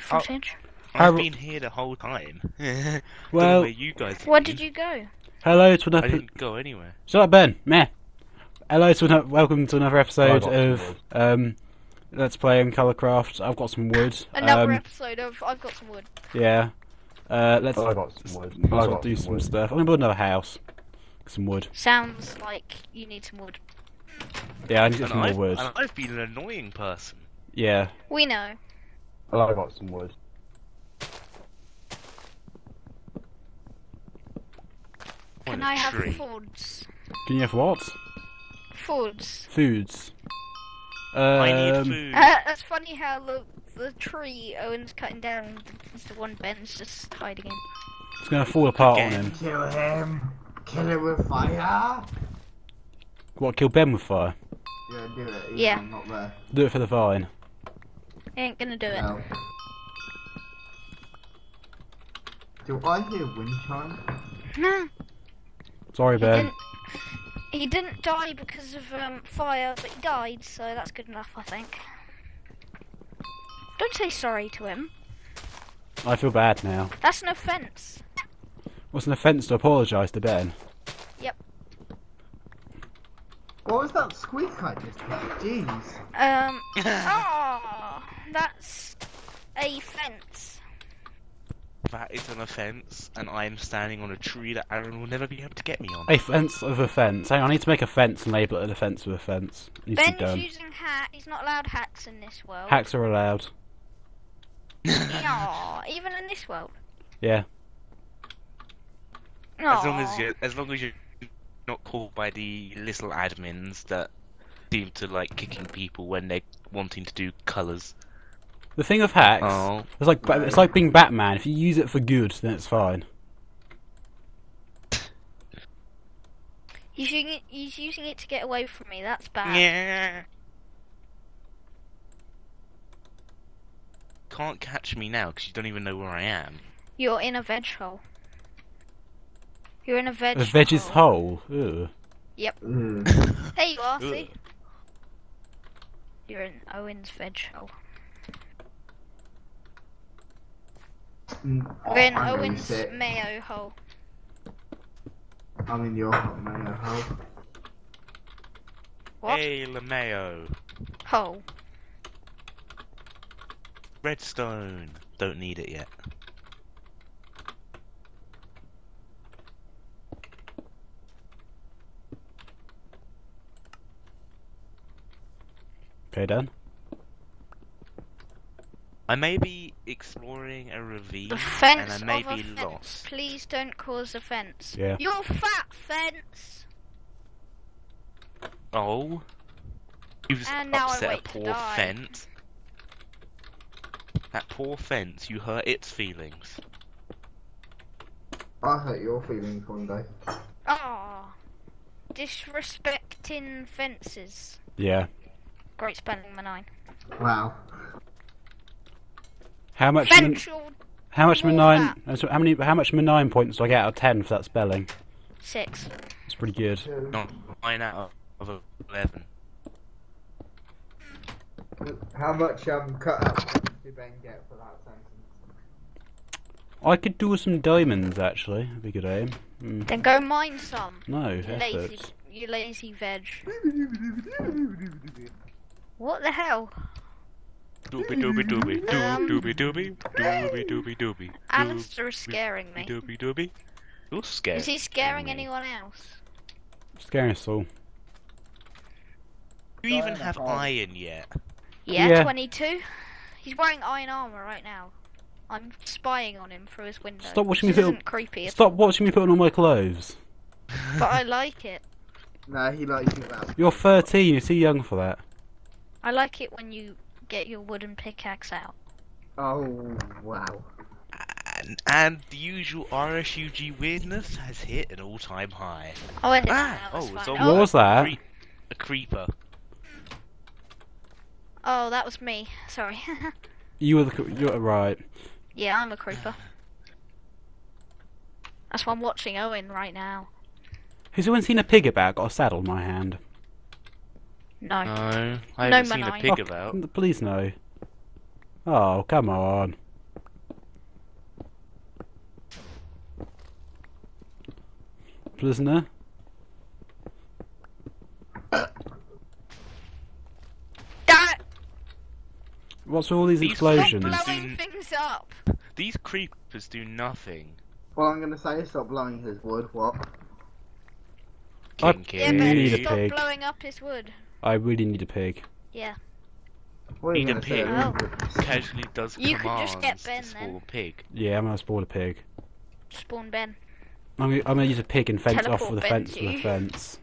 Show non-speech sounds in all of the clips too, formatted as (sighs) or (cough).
footage. I've How- been here the whole time. (laughs) Don't Well- know where you guys. have Where did you go? Hello to another. I another. didn't go anywhere. Shut up, Ben. Meh. Hello to another. Welcome to another episode got of um, Let's Play in ColourCraft. I've got some wood. Another um, episode of I've got some wood. Yeah. Uh, let's. I got some wood. I as well got do some some wood. stuff. I'm gonna build another house. Some wood. Sounds like you need some wood. Yeah, I need to get And some I've, wood. I've been an annoying person. Yeah. We know. Well, I got some wood. Can On a I have tree. foods? Can you have what? Foods. Foods. I need Um, food. Uh, that's funny how the the tree Owen's cutting down is the one Ben's just hiding in. It's gonna fall apart on him. Kill him. Kill him with fire. What? Kill Ben with fire? Yeah, do it. even Yeah. not there. Do it for the vine. He ain't gonna do it. No. Do I hear wind chime? No. Sorry, He Ben. didn't, he didn't die because of um, fire, but he died, so that's good enough, I think. Don't say sorry to him. I feel bad now. That's an offence. What's an offence to apologise to Ben? Yep. What was that squeak I just heard? Jeez. Um. oh, (laughs) that's a fence. That is an offence, and I am standing on a tree that Aaron will never be able to get me on. A fence of offence. Hang on, I need to make a fence and label it an offence of offence. It needs to be Ben's done. using hack. He's not allowed hacks in this world. Hacks are allowed. Aw, even in this world. Yeah. As long as Aw. you, as long as you're not called by the little admins that seem to like kicking people when they're wanting to do colours. The thing of hacks, Oh, it's like ba- it's like being Batman. If you use it for good, then it's fine. He's using it. He's using it to get away from me. That's bad. yeah. Can't catch me now because you don't even know where I am. You're in a veg hole. You're in a veg. The veg is hole. whole. Ugh. Mm. There you are. See. You're in Owen's veg hole. We're in I'm really Owen's sick. mayo hole. I'm in your mayo hole. What? Hey, Lameo. Hole. Redstone. Don't need it yet. Okay, done. I may be exploring a ravine, The fence and I may of be fence. lost. Please don't cause offence. fence. Yeah. You're fat fence. Oh, you've And now I upset a poor fence. That poor fence, you hurt its feelings. I hurt your feelings one day. Ah. Disrespecting fences. Yeah. Great spelling, Manine. Wow. How much? Min- how much more nine? How many? How much nine points do I get out of ten for that spelling? six. It's pretty good. No, nine out of eleven. How much um cut up did Ben get for that sentence? I could do with some diamonds actually. That'd be a good aim. Mm. Then go mine some. No You lazy, effort. you lazy veg. (laughs) What the hell? Doobie doobie doobie (laughs) Um, doobie doobie doobie doobie doobie Alistair is scaring me. doobie doobie. You're scared. Is he scaring me. anyone else? Scaring us all. Do you even have iron yet? Yeah, Yeah. 22. He's wearing iron armor right now. I'm spying on him through his window. Stop watching me put- isn't creepy, Stop watching me put on all my clothes. (laughs) but I like it. No, he likes it that. You're 13. You're too young for that. I like it when you get your wooden pickaxe out. Oh wow. And, and the usual RSUG weirdness has hit an all-time high. Oh, I didn't Ah, know that was oh, it's fun. all- What Oh, was that? Cre- a creeper. oh, that was me. Sorry. (laughs) You were the. You're right. yeah, I'm a creeper. That's why I'm watching Owen right now. Has anyone seen a pig about? Got a saddle in my hand. No. No, I haven't seen a pig oh, about. Please no. Oh, come on. Prisoner? That... What's all these, these explosions? Do... things up! These creepers do nothing. Well, I'm gonna say stop blowing his wood, what? King, king. Yeah, but stop blowing up his wood. I really need a pig. Yeah. What Need a gonna pig. Oh. Casually does You could just get Ben, to then. spawn a pig. Yeah, I'm gonna spawn a pig. Spawn Ben. I'm gonna, I'm gonna use a pig and fence off with a fence to with a fence.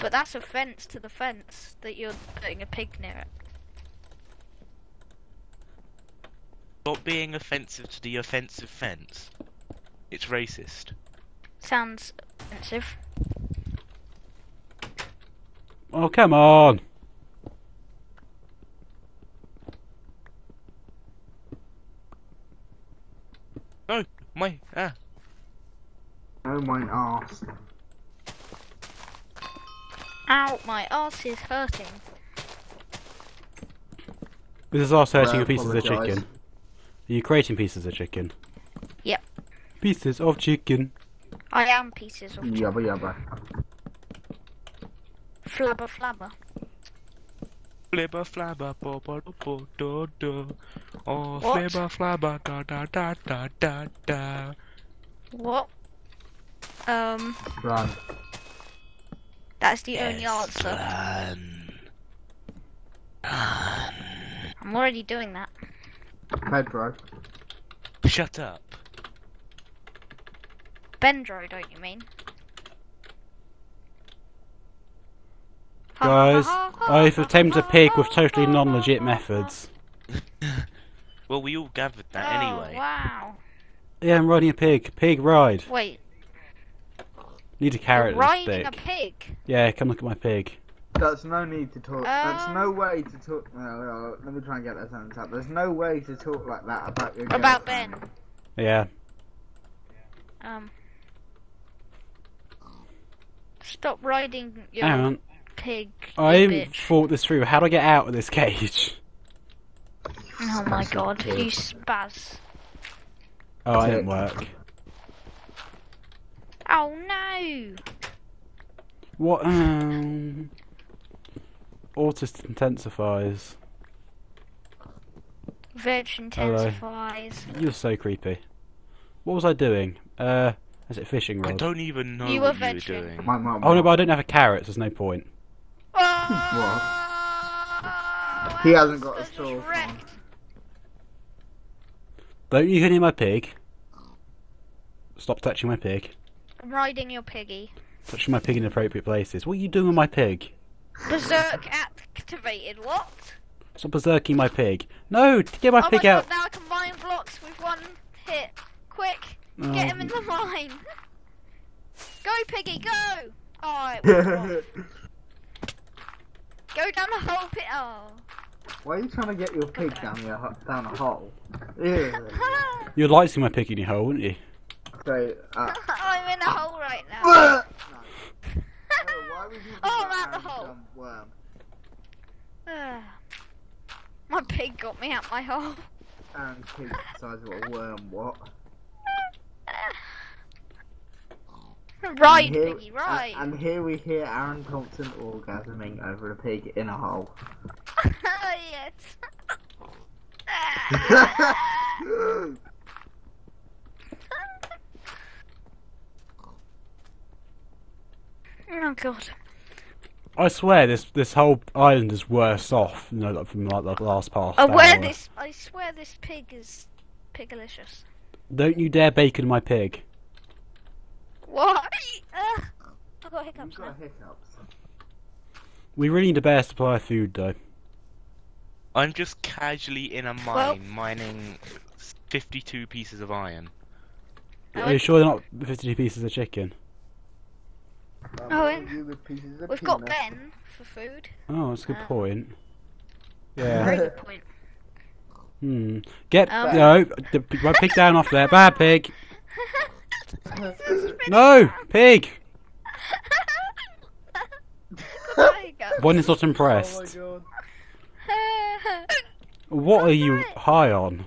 But that's a fence to the fence that you're putting a pig near it. Stop being offensive to the offensive fence. It's racist. Sounds offensive. Oh come on! Oh my ah. No, mine arse. Ow, my arse is hurting. This is us hurting your pieces of chicken. Are you creating pieces of chicken? Yep. Pieces of chicken. I am pieces of Yabba yabba. Flabber flabber. Flibber flabber bo bo do bo do do. Oh, What? flibber flabber da da da da da da. What? Um, Run. that's the only answer. Run. Run. I'm already doing that. Pedro. Shut up. Bendro, don't you mean? Guys, I've attempted a pig with totally non-legit methods. (laughs) Well, we all gathered that Oh, anyway. wow. Yeah, I'm riding a pig. Pig ride. Wait, Need a you're carrot riding stick. a pig? Yeah, come look at my pig. That's no need to talk. There's Um, no way to talk. No, no, let me try and get that sentence out. There's no way to talk like that about your About girlfriend. Ben. Yeah. Um. Stop riding your Hang on. Pig, I haven't bitch. thought this through. How do I get out of this cage? Oh my god, you spaz. Oh, it Okay. didn't work. Oh no! What? Um. Autist intensifies. Veg intensifies. You're so creepy. What was I doing? Uh, is it fishing rod? I don't even know You what were you were doing. My mum. Oh no, but I don't have a carrot. So there's no point. Oh, He hasn't got a Alistair straw just wrecked. Don't you hit near my pig. Stop touching my pig. I'm riding your piggy. Touching my pig in appropriate places. What are you doing with my pig? Berserk activated. What? Stop berserking my pig. No, get my oh pig my out. god! Now I can mine blocks with one hit. Quick, Oh, get him in oh. the mine. (laughs) Go, piggy, go! Oh, it went off. Go down the hole pit. Oh. Why are you trying to get your pig down your down a hole? Ew. You'd like to see my pig in your hole, wouldn't you? So, uh, (laughs) I'm in a hole right now. (laughs) no, why would you do Oh, I'm out the hole. Worm? (sighs) my pig got me out my hole. And pig the size of a worm. What? (laughs) Ride, And here- piggy, ride. And, and here we hear Aaron Thompson orgasming over a pig in a hole. oh, yes. (laughs) oh god. I swear this this whole island is worse off, you know, like from like the last part. I wear hour. this. I swear this pig is pigalicious. Don't you dare bacon my pig. What? Ugh. I got You've hiccups now. got hiccups. We really need a better supply of food, though. I'm just casually in a mine Well- mining 52 pieces of iron. Are you sure they're not 52 pieces of chicken? Um, Oh, and you with pieces of We've got peanut. Ben for food. Oh, that's a good Uh, point. Very Yeah. good point. Hmm. Get Um, no, the, my pig down off there. Bad pig. (laughs) No, pig. One is not Oh my impressed. god. What are you high on?